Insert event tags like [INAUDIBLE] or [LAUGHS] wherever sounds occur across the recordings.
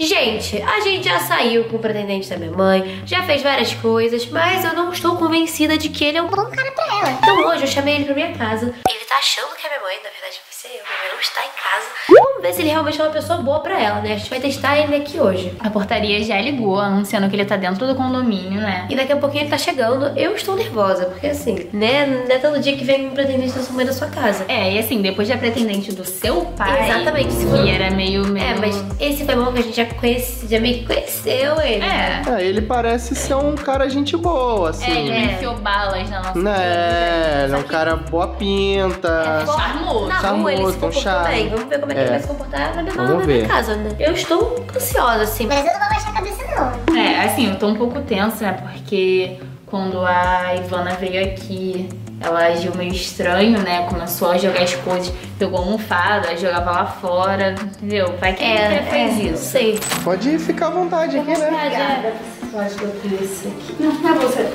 Gente, a gente já saiu com o pretendente da minha mãe, já fez várias coisas, mas eu não estou convencida de que ele é um bom cara pra ela. Então hoje eu chamei ele pra minha casa. Ele tá achando que é minha mãe, na verdade vai ser eu, minha mãe está em casa. Vamos ver se ele realmente é uma pessoa boa pra ela, né? A gente vai testar ele aqui hoje. A portaria já ligou, anunciando que ele tá dentro do condomínio, né? E daqui a pouquinho ele tá chegando. Eu estou nervosa, porque assim, né? Não é todo dia que vem um pretendente da sua mãe da sua casa. É, e assim, depois da pretendente do seu pai. Exatamente, Que for- era meio, meio. É, mas esse foi bom que a gente já conhece, já meio que conheceu ele. É. É, ele parece ser um cara gente boa, assim. É, ele não enfiou balas na nossa Né, ele é um cara boa pinta. Bom, Charmoso. Na rua Charmoso, ele com bem. Vamos ver como é que É. ele vai se comportar na minha, Vamos na minha ver. casa, né? Eu estou ansiosa, assim. Mas eu não vou baixar a cabeça, não. É, assim, eu tô um pouco tensa, né? Porque quando a Ivana veio aqui, ela agiu meio estranho, né? Começou a jogar as coisas, pegou almofada, jogava lá fora, entendeu? Pai que É, fez é, isso. Sei. Pode ficar à vontade aqui, né? Obrigada. Eu acho que eu fiz isso aqui. Não, não é você.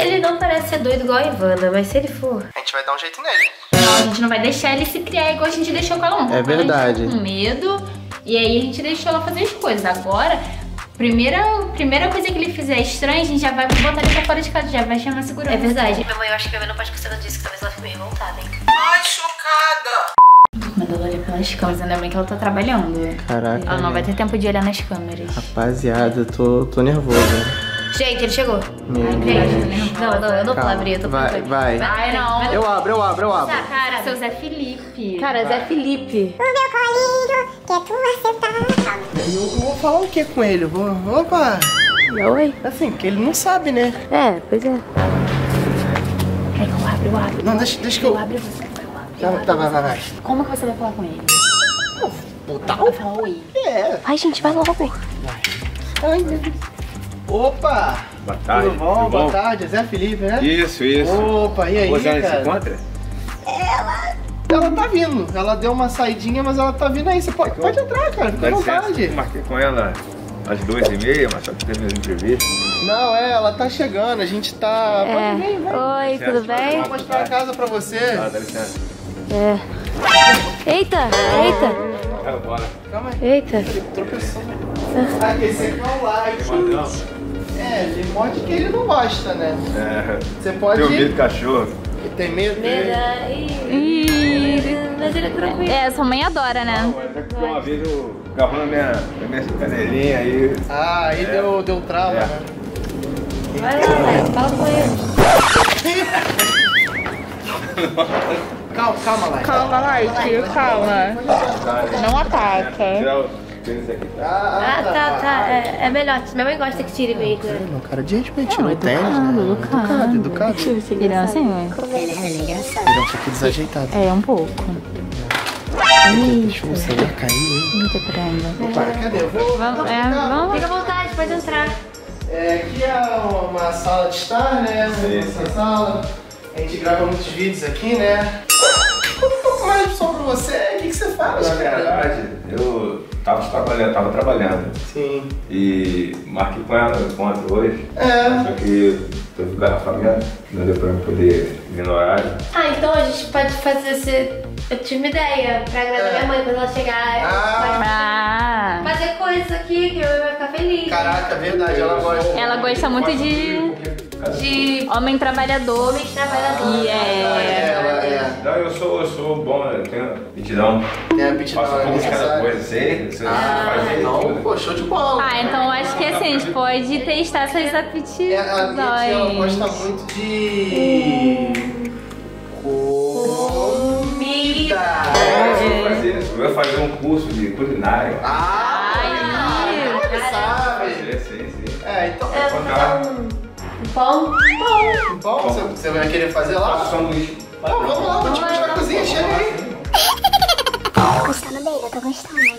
Ele não parece ser doido igual a Ivana, mas se ele for... A gente vai dar um jeito nele. Não, a gente não vai deixar ele se criar igual a gente deixou com ela ontem. É verdade. Ela ficou com medo, e aí a gente deixou ela fazer as coisas. Agora, primeira, primeira coisa que ele fizer estranha, a gente já vai botar ele pra fora de casa, já vai chamar a segurança. É verdade. Minha mãe, eu acho que minha mãe não pode esquecer disso, que talvez ela fique meio revoltada, hein? Ai, chocada! Medo dela olhar pelas câmeras, ainda bem que ela tá trabalhando. Caraca. Ela não vai ter tempo de olhar nas câmeras. Rapaziada, eu tô, tô nervoso. Gente, ele chegou. Meu Deus. Não, não, eu não vou Calma. abrir, eu tô Vai, falando. vai. Ai, não. Eu abro, eu abro, eu abro. Cara, seu Zé Felipe. Cara, Zé Felipe. O meu colinho, que é tu acertar. Calma. Eu vou falar o que com ele? Eu Vou, opa! Oi? Assim, porque ele não sabe, né? É, pois é. Eu abro, eu abro. Não, deixa, deixa que eu. Eu abro você. Eu abro. Tá, tá, vai, vai, vai. Como que você vai falar com ele? Botar Vai falar oi. É. Ai, gente, vai logo. Ai, meu Deus. Opa! Boa tarde. Tudo bom? tudo Boa tarde, Zé Felipe, né? Isso, isso. Opa, e aí, Você se cara? encontra? Ela tá vindo. Ela deu uma saidinha, mas ela tá vindo aí. Você pode, pode entrar, cara. Fica Dá à vontade. Marquei com ela às duas e meia, mas só que teve as entrevistas. Não, é, ela tá chegando. A gente tá. É. Pode vir, vem. Oi, tudo bem? Vou mostrar a casa pra você. Ah, dá licença. É. Eita, eita, Cara, bora. Calma aí. eita. Tropeçou. Ah, esse aqui é o like. É, ele morde que ele não gosta, né? É. Você pode. Tem medo do cachorro. Ele tem medo? Ih, Mas ele é tranquilo. É, sua mãe adora, né? Até que uma vez eu agarrou na minha, na minha canelinha aí. Ah, aí deu, deu trauma, É. né? Vai lá, vai, fala com ele. Calma, calma lá. Calma, Light, calma. Não ataca. O tênis aqui, tá? Ah, tá, tá. É, é melhor. Minha mãe gosta que tire meio. né? Não, cara, de respeito, tirou o tênis. né? Educado, educado. Ele é assim, Ele é engraçado. Ele é um pouco desajeitado. é um pouco. Deixa o celular cair, hein? Muito grande. Opa, cadê? Eu vou. Vamos, é, vamos. Fica à vontade, pode entrar. É, aqui é uma sala de estar, né? Sim, Essa sala. A gente grava muitos vídeos aqui, né? Conta um pouco mais sobre você. O que, que você faz, Na cara? verdade, eu tava trabalhando, tava trabalhando. Sim. E marquei com ela o encontro hoje. É. Só que teve garrafamento, não deu pra eu poder vir no horário. Ah, então a gente pode fazer esse. Eu tive uma ideia pra agradar É. minha mãe quando ela chegar. Ah, pode fazer coisas aqui que minha mãe vai ficar feliz. Caraca, é verdade, ela gosta. ela gosta muito de, De homem trabalhador. homens trabalhadores. E é. É. Não, eu sou, eu sou bom, eu tenho aptidão. Tem a aptidão Faço tudo cada necessária. coisa, sei. sei Ah, fazer não, tudo. pô, show de bola. Ah, então eu acho que assim, a gente pode testar essas É, a minha tia, ela aptidões. gosta muito de. Comida. Eu vou fazer isso, eu vou fazer um curso de culinária. Ah, Ai, ele sabe. Fazer, sim, sim. É, então. É, Contar. um pão. Bom, você, você vai querer fazer lá? Faço sanduíche. Pô, vamos lá, vou te puxar na cozinha, chega aí. Tô gostando dele, eu tô gostando.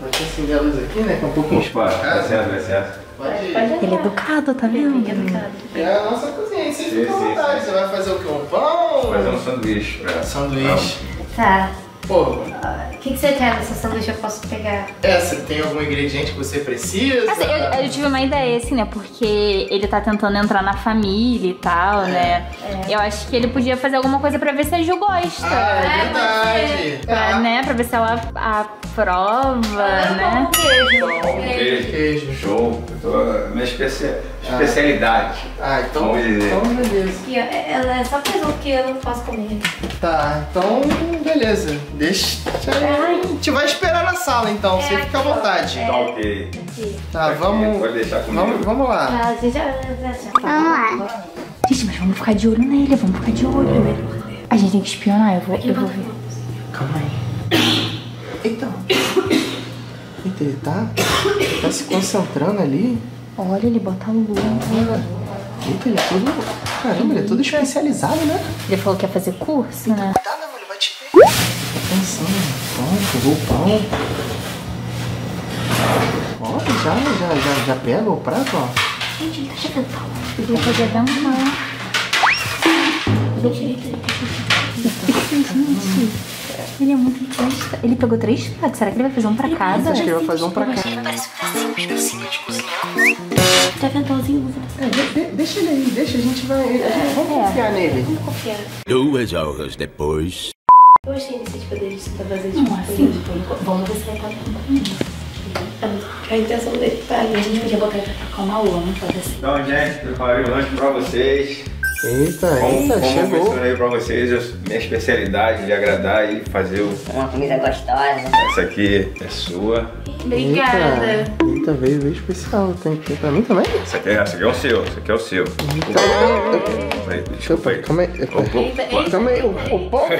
Pode acender a luz aqui, né? Que é um pouquinho Opa, escuro. licença, licença. Pode ir. Ele é educado, tá vendo? É a nossa cozinha, você Sim, fica à sim, vontade. sim. Você vai fazer o quê? Um pão? Fazer um sanduíche pra. Sanduíche. Tá. Pô, O que, que você quer dessa sanduíche? Eu posso pegar. essa tem algum ingrediente que você precisa? Assim, eu, eu tive uma ideia, assim, né? Porque ele tá tentando entrar na família e tal, né? Eu acho que ele podia fazer alguma coisa pra ver se a Ju gosta. Ah, é verdade. Pra, Ah, né? Pra ver se ela aprova, né? Queijo. Queijo. Queijo. Show. Eu tô- Minha especi- especialidade. Ah, então, Vamos dizer. então beleza. Aqui, ó, é- ela é só presunto que eu não posso comer. Tá, então beleza. Deixa. A gente vai esperar na sala então, você fica à vontade. Tá ok. Tá, vamos. Pode deixar comigo. Vamos, vamos lá. Ah, já, já. Vamos lá. Gente, mas vamos ficar de olho nele, vamos ficar de olho. A gente tem que espionar, eu vou, eu vou ver. Calma aí. Então. [COUGHS] Eita, ele tá. ele tá se concentrando ali. Olha, ele bota a luva. Eita, ele é todo. Caramba, ele é todo especializado, né? Ele falou que ia fazer curso, né? Tá, né, mano? Ele vai te ver. Tá pensando pão, pegou o pão. Ó, já, já, já, já pega o prato, ó. Gente, ele tá chegando. Ele ia fazer avental. Gente, ele é muito artista. Ele pegou três pratos. Será que ele vai fazer um pra casa? Acho que ele vai fazer um pra cá. Tá aventalzinho. É, de- deixa ele aí, deixa, a gente vai. A gente, vamos É. confiar nele. Vamos confiar. Duas horas depois. Eu gostei desse tipo dele pra fazer Não, tipo assim, vamos ver se ele tá A intenção dele tá ali. A gente podia botar ele pra uma lona, pode ser. Então, gente, preparei o lanche pra vocês. Eita, Como, eita, como eu chegou. mencionei pra vocês, eu- minha especialidade de agradar e fazer o. Uma comida gostosa. Essa aqui é sua. Obrigada. Eita, eita veio, veio especial. Tem, tem pra mim também? Essa aqui, é- essa aqui é o seu. Essa aqui é o seu. Peraí, Desculpa aí. Calma aí. Opa, Calma aí, o, pão. [LAUGHS]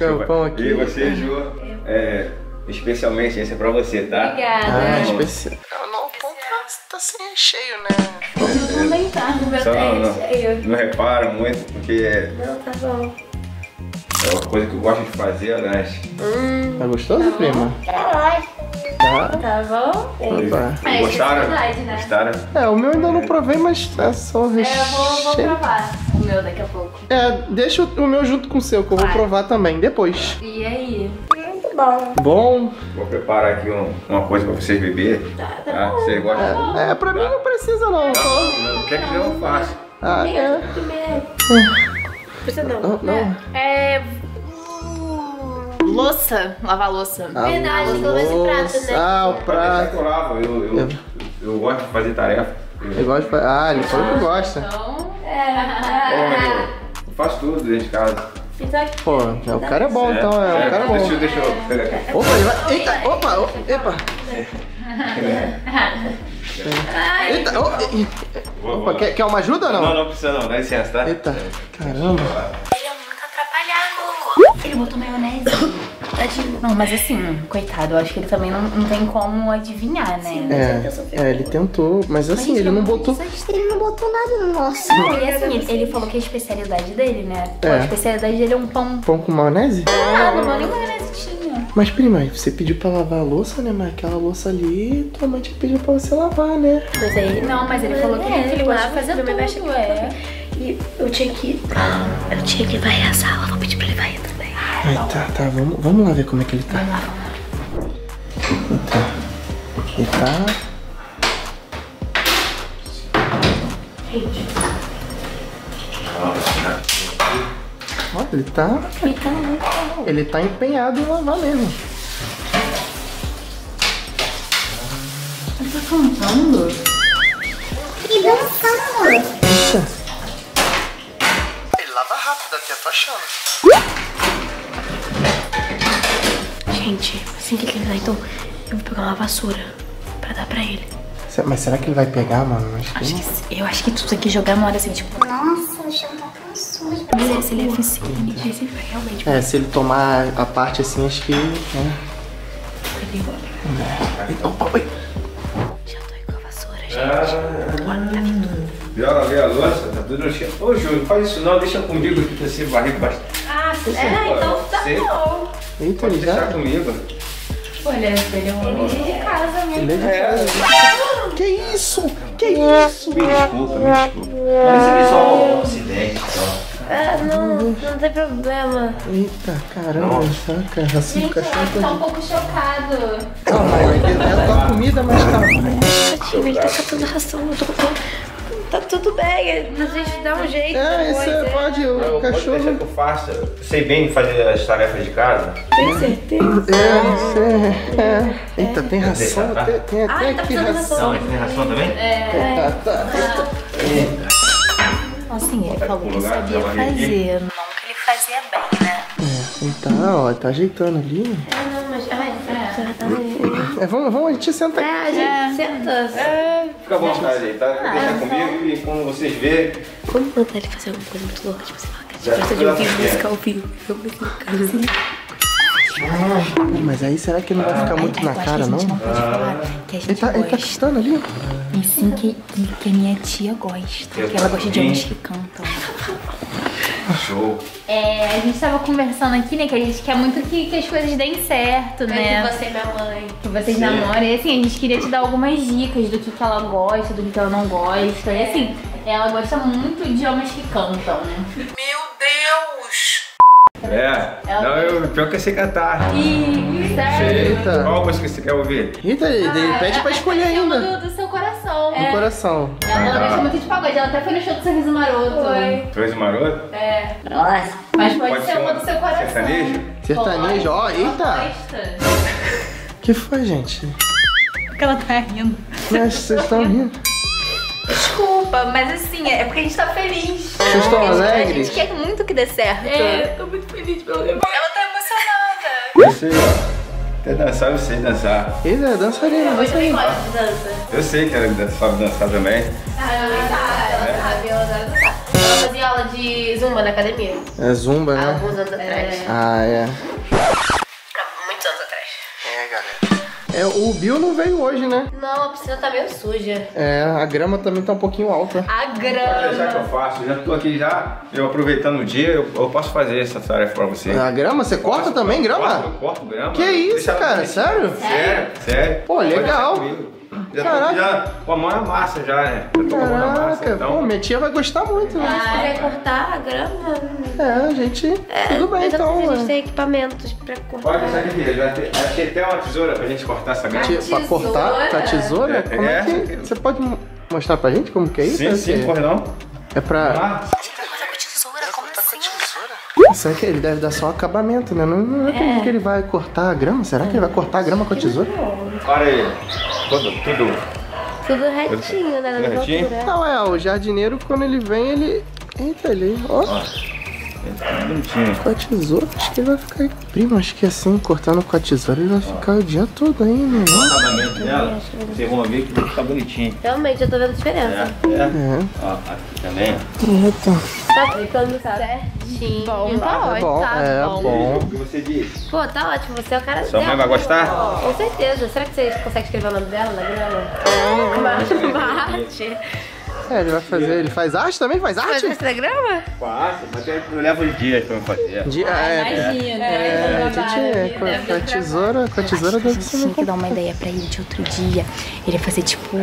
É. o pão aqui. E você, Ju, é, especialmente esse é pra você, tá? Ah, Obrigada. especial. Tá. Só não, não, não repara muito, porque é Não, tá bom. uma coisa que eu gosto de fazer, é lanche. Tá gostoso, prima? Tá. Tá bom? Opa. É, Gostaram? especialidade, né? Gostaram? É, o meu ainda não provei, mas é só o É, eu vou, vou recheio. provar o meu daqui a pouco. É, deixa o meu junto com o seu, que eu vou Vai. provar também, depois. E aí? Muito bom. Bom, Vou preparar aqui um- uma coisa pra vocês beberem. Tá? Vocês gostam? é, pra mim não precisa não. Não, não quer que eu faça. Ah, é. Primeiro. Precisa não. Não, não. É. Louça. Lavar louça. A Verdade, tem que lavar esse prato, né? Ah, o prato. que eu lavo. Eu, eu, eu gosto de fazer tarefa. Eu, Eu gosto de fa- Ah, ele falou que gosta. Então. Pô, eu faço tudo dentro de casa. Então. Pô, é, o cara é bom então, é, o cara é bom. Deixa, eu- deixa eu pegar aqui. Opa, ele vai. Eita, opa, o- epa. Eita, oh, opa, quer, quer uma ajuda ou não? Não, não precisa não. Dá licença, tá? Eita, caramba. Ele é muito atrapalhado. Ele botou maionese. Tadinho. Não, mas assim, coitado, eu acho que ele também não, não tem como adivinhar, né? É, é, ele tentou, mas assim, ele não botou. Ele não botou nada no nosso. Não, e assim, ele, ele falou que a especialidade dele, né? É. A especialidade dele é um pão. Pão com maionese? Ah, não vou nem maionese tinha. Mas, prima, você pediu pra lavar a louça, né? Mas aquela louça ali, tua mãe te pediu pra você lavar, né? Mas aí. Não, mas ele falou que ele, ele gosta de fazer tudo, é. E eu tinha que. Eu tinha que varrer a sala. Vou pedir pra ele varrer também. Ai, tá, tá, vamos, vamos lá ver como é que ele tá. Então, ele tá. Olha, ele tá. Ele tá empenhado em lavar mesmo. Ele tá cantando? E dançando. Eita. Ele lava rápido, até tô achando. Gente, assim que ele terminar, então eu vou pegar uma vassoura pra dar pra ele. Mas será que ele vai pegar, mano? Acho que Acho que eu acho que tu tem que jogar uma hora assim, tipo. Nossa, o chão tá tão sujo. Mas se ele é eficiente, aí ele vai realmente É, se ele tomar a parte assim, acho que. Né? pedir. Eita, Opa, oi. Já tô aí com a vassoura, gente. Olha, tá vindo. Já lavei a louça, tá tudo no chão. Ô, Júlio, não faz isso não, deixa comigo aqui pra você varrer bastante. Ah, é, então tá bom. Eita, Pode ele deixar já. comigo. Olha, ele é um homem de casa, né? Ele é de É. casa. Que isso? Que isso? Me desculpa, me desculpa. Mas é só um acidente, só. Ah, não, não tem problema. Eita, caramba, saca? A ração do Gente, cachorro ela tá tá... um pouco chocado. Calma, é a tua comida, mas calma. Tadinho, ele tá catando ração. Eu tô com... Tá tudo bem, a gente dá um jeito. É, isso é, é. pode, o Pode deixar cachorro... que eu faça. Eu sei bem fazer as tarefas de casa. Tem certeza? É, é, é. Eita, tem ração, deixar, tá? tem, tem até Ai, tá aqui ração. ração. tem ração também? Tá, tá. Assim, ele falou que sabia fazer, não que ele fazia bem, né? É, ele tá, ó, tá ajeitando ali. Ah, não, mas... Ai, tá. É, vamos, vamos, a gente senta aqui. É, a gente senta. Fica à vontade aí, tá? Deixa comigo e quando vocês verem. Vamos mandar ele fazer alguma coisa muito louca, tipo, sei lá, que a gente gosta de já ouvir tá música ao vivo. Vamos assim. Mas aí será que não vai ficar muito Aí na eu cara, que não? gente não pode falar que a Ele tá, ele tá cantando ali. E sim que, que, a minha tia gosta. Que ela gosta de homens que cantam. Show. É, a gente tava conversando aqui, né? Que a gente quer muito que, que as coisas deem certo, né? Entre você e minha mãe. Que vocês namoram. E assim, a gente queria te dar algumas dicas do que, que ela gosta, do que, que ela não gosta. E assim, ela gosta muito de homens que cantam, né? Meu Deus! É. Não, eu pior que eu sei cantar. E sério. Eita. Qual música você quer ouvir? Eita, ele pede pra escolher Ela ainda. do, do coração. Do coração. Ela, ela gosta muito de pagode. Ela até foi no show do Sorriso Maroto. Foi. Dois maroto? É. Mas pode, ser uma do seu coração. sertanejo? Sertanejo, ó, eita. Gosta. [LAUGHS] que foi, gente? Porque ela tá rindo. Mas vocês estão rindo. Desculpa, mas assim, é porque a gente tá feliz. Vocês estão A alegres? gente quer muito que dê certo. É, tô muito feliz pelo Ela tá emocionada. Ó. Até dançar eu sei dançar. Ele é dançarina, Eu dançarina. gosto de dança. Eu sei que ela sabe dançar também. Ah, ela sabe, ela adora dançar. Ela fazia aula de zumba na academia. É zumba, né? alguns anos atrás. Ah, é. Há muitos anos atrás. É, galera. É, o Bill não veio hoje, né? Não, a piscina tá meio suja. É, a grama também tá um pouquinho alta. A Pode deixar que grama. eu faço. Eu já tô aqui já. Eu aproveitando o dia, eu, eu posso fazer essa tarefa pra você. A grama? Você corta também Corto, grama? eu corto grama. Que isso, Deixa cara? Sério? Sério, sério. Pô, legal. Já Caraca. tô já com a mão na massa já, né? Eu tô com a mão na massa, Caraca, então. pô, minha tia vai gostar muito, né? Se quiser cortar a grama. É, a gente. tudo bem, já então. a gente é. tem equipamentos pra cortar. Pode deixar aqui, eu já te- achei até uma tesoura pra gente cortar essa grama. Pra cortar com a tesoura? É, Como é essa que. Você pode mo- mostrar pra gente como que é isso? Sim, É sim, corre não. É pra. Ah, Será que ele deve dar só um acabamento, né? Não, não é como que ele vai cortar a grama? Será que ele vai cortar a grama com a tesoura? para aí. Tudo, tudo. Tudo retinho, né? Tudo retinho? Não, é, o jardineiro, quando ele vem, ele. Eita, ele. Ó, Tudo bonitinho. com a tesoura, acho que ele vai ficar. Primo, acho que assim, cortando com a tesoura, ele vai ficar o dia todo aí, né? O acabamento dela, vocês vão ver que vai ficar bonitinho. Realmente, eu tô vendo a diferença. É, é. É. Ó, aqui também. Eita. Tá ficando certinho. Bom, tá É bom, tá é bom. O que você disse? Pô, tá ótimo. Você é o cara Sua mãe dela. vai gostar? Com certeza. Será que você consegue escrever o nome dela na? [LAUGHS] Marte. Marte. É, ele vai fazer. Ele faz arte também? Faz arte? esse da grama? Faço, mas eu levo dias pra fazer. De, é, Imagina. é, a gente é, com, a- com a tesoura, com a tesoura deve ser tinha que dar uma ideia pra ele de outro dia. Ele ia fazer tipo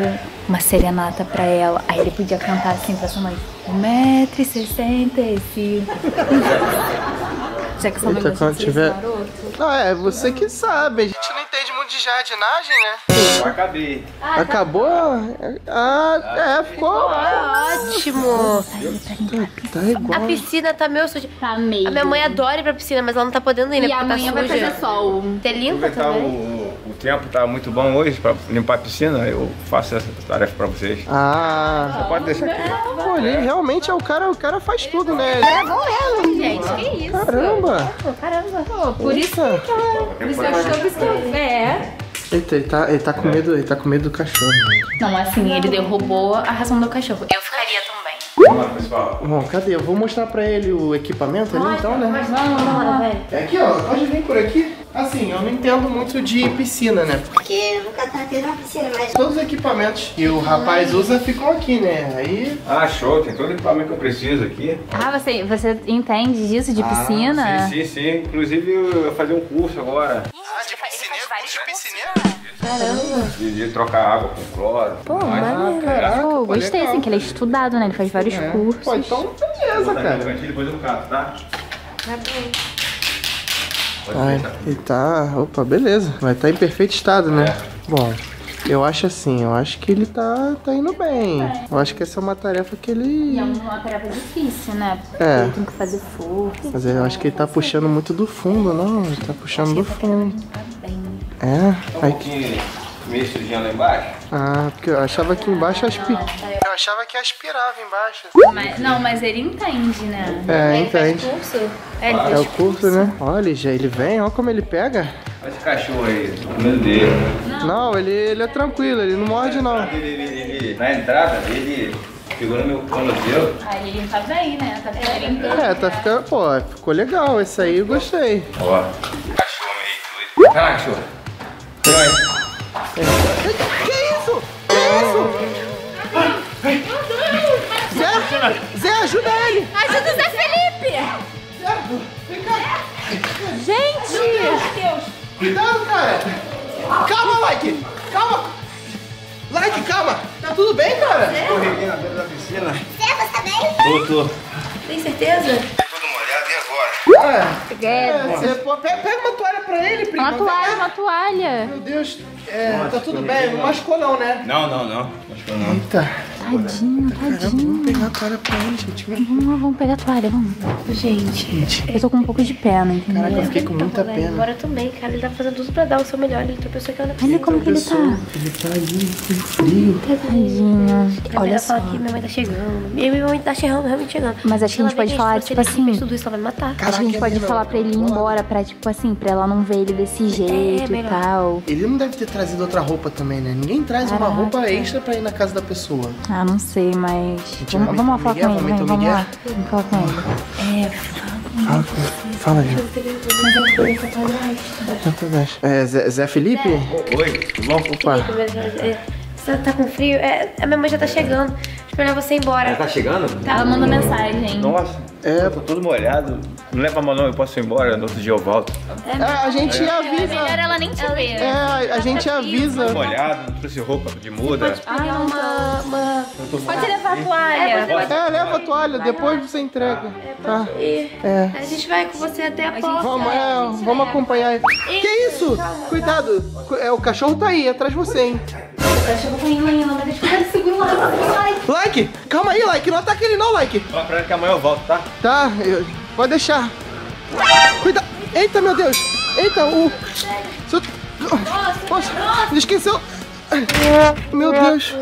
uma serenata pra ela. Aí ele podia cantar assim pra sua mãe: 1,65m. [LAUGHS] Já que Eita, quando tiver-. Não, é você que sabe. A gente não entende muito de jardinagem, né? Eu acabei. Acabou? Ah, é, ficou. Ótimo. Tá A igual. piscina tá meio suja. Tá meio. A minha mãe adora ir pra piscina, mas ela não tá podendo ir, né? E Porque amanhã tá vai fazer sol. Você limpa também? o, o tempo tá muito bom hoje pra limpar a piscina, eu faço essa tarefa pra vocês. Ah, Pode deixar aqui. pô, ele realmente é o cara, o cara faz tudo, né? Gente, que isso? Caramba! Caramba. Pô, por isso por isso eu achou, por isso que eu... É. Eita, ele tá, ele tá com medo, ele tá com medo do cachorro. gente. Não, assim, ele derrubou a ração do cachorro. Eu ficaria também. Vamos lá, pessoal. Bom, cadê? Eu vou mostrar pra ele o equipamento ali então, né? Vamos, vamos lá, vai. É aqui, ó, pode vir por aqui. Assim, eu não entendo muito de piscina, né? Porque eu nunca tava tendo uma piscina, mas Todos os equipamentos que o rapaz usa ficam aqui, né? Aí. Ah, show, tem todo o equipamento que eu preciso aqui. Ah, você, você entende disso de piscina? Ah, sim, sim, sim. Inclusive eu vou fazer um curso agora Ah, de piscineiro? Curso de piscineiro? De, de trocar água com cloro. Pô, Mas- maneiro. Caraca, Pô, gostei, assim, que ele é estudado, né? Ele faz vários É. cursos. Pô, então beleza, cara. Depois eu cato, tá? Tá bom. Ai, ele tá. Opa, beleza. Vai estar em perfeito estado, né? Bom, eu acho assim, eu acho que ele tá, tá indo bem. Eu acho que essa é uma tarefa que E é ele. uma tarefa difícil, né? Porque É. tem que fazer força. Mas eu acho que ele tá puxando muito do fundo, não? Ele tá puxando do fundo. Tá bem. É? Um Aí, pouquinho meio sujinho lá embaixo. ah, porque eu achava que embaixo aspi... Eu achava que aspirava embaixo. Mas- não, mas ele entende, né? É, Ele faz entende. curso? É, ele É o curso, né? Olha, já ele vem, olha como ele pega. Olha esse cachorro aí, meu Deus. Não, ele, ele é tranquilo, ele não morde não. Ele, ele, ele, na entrada, ele pegou no meu tornozelo. Aí ele tá bem, né? Tá bem. É, tá ficando, pô, ficou legal. Esse aí eu gostei. Ó, cachorro meio doido. Vai lá, cachorro. Aí. Que isso? Que isso? Zé, Zé, ajuda ele! Ajuda o Zé Felipe! Vem cá, Gente! cuidado, cara! Calma, Like! Calma! Like, calma! Tá tudo bem, cara? Correguei na beira da piscina. Você, você tá bem? Tô, tô. Tem certeza? É, é, você, pô, pega, pega uma toalha pra ele, prima. Uma toalha, uma toalha. Meu Deus, é, tá tudo bem, não machucou não, né? Não, não, não. Que não. Eita, Tadinho, caramba, tadinho. vamos pegar a toalha pra ele, gente. Vamos lá, vamos pegar a toalha, vamos. Gente. Eu tô com um pouco de pena, entendeu? Caraca, eu fiquei com muita Velho, pena. Agora também, cara. Ele tá fazendo tudo pra dar o seu melhor. Ele tropeçou aqui, olha pra Olha você. como que ele tá. Ele tá ali com frio. Tadinho. Olha Olha só. que minha mãe tá chegando. Minha minha mãe tá chegando, realmente chegando. Mas acho que a gente Ela pode falar, tipo assim- tudo isso, ela vai me matar. Acho que a gente pode falar pra ele ir embora, pra, tipo assim, pra ela não ver ele desse jeito e tal. Ele não deve ter trazido outra roupa também, né? Ninguém traz uma roupa extra pra ir na casa da pessoa. Ah, não sei, mas. Gente, Vamos, vamos falar com ele, vamos, lá. Vamos falar com ele. É, Fala, fala aí. É, Zé, Zé Felipe? Oi, tudo bom? Opa. É, Você tá com frio? É, a minha mãe já tá chegando. Melhor você ir embora. Tá chegando? ela mandou mensagem. Nossa, É. eu tô todo molhado. Não leva mal não, eu posso ir embora, no outro dia eu volto. É, a gente avisa. Melhor ela nem te ver. É, a gente avisa. Tô molhado, não trouxe roupa de muda. Pegar uma, uma... Pode levar a toalha. É, leva a toalha, depois você entrega. Tá. E É. a gente vai com você até a porta. Vamos, é, vamos acompanhar ele. Que isso? Cuidado. Cu- É, o cachorro tá aí, atrás de você, hein? Chegou com ele ainda, mas deixa eu segurar lá. Like, calma aí, Like. Não ataca ele não, Like. Fala pra ela que amanhã eu volto, tá? Tá, eu- pode deixar. Cuidado. Eita, meu Deus. Eita, o... Seu... Nossa, ele esqueceu... Meu Deus.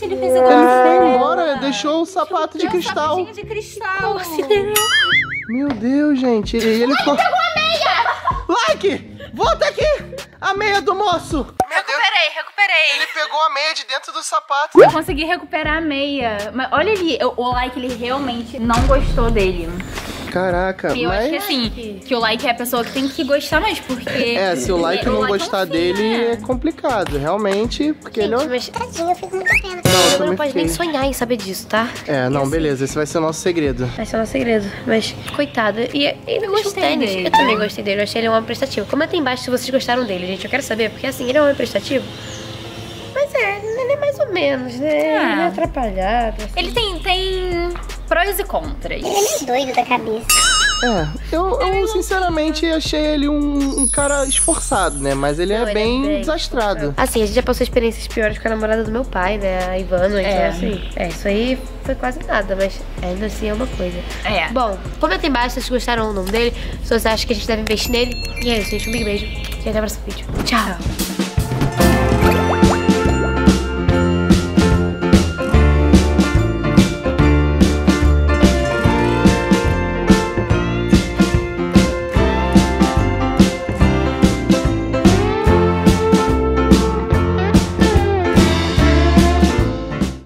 Ele fez Ele foi embora, deixou o sapato de cristal. de cristal. Meu Deus, gente. E ele ficou... Like, volta aqui. A meia do moço. Deus. Recuperei, recuperei. Ele pegou a meia de dentro do sapato. Eu consegui recuperar a meia. Mas olha ali, o like ele realmente não gostou dele. Caraca, E eu acho que mas... assim, que o like é a pessoa que tem que gostar mais, porque. É, se o like não like gostar dele é complicado, realmente, porque ele é... um- Mas Tadinho, eu fico com muita pena. Não, eu você não pode nem fiquei. sonhar em saber disso, tá? É, não, beleza, esse vai ser o nosso segredo. Vai ser um segredo. Mas, coitado. E Eu gostei tênis. dele. Eu também gostei dele. Eu achei ele um homem prestativo. Comenta aí embaixo se vocês gostaram dele, gente. Eu quero saber, porque assim, ele é um homem prestativo. Mas é, ele é mais ou menos, né? Ah. Ele é atrapalhado. assim. Ele tem, tem prós e contras. Ele é meio doido da cabeça. É, eu, eu sinceramente achei ele um, um cara esforçado, né? Mas ele Não, é ele é bem bem desastrado. Assim, a gente já passou experiências piores com a namorada do meu pai, né? A Ivana. Então, É. assim, é, isso aí foi quase nada, mas ainda assim é uma coisa. É. Bom, comenta aí embaixo se vocês gostaram ou não dele, se vocês acham que a gente deve investir nele. E é isso, gente. Um big beijo e até o próximo vídeo. Tchau.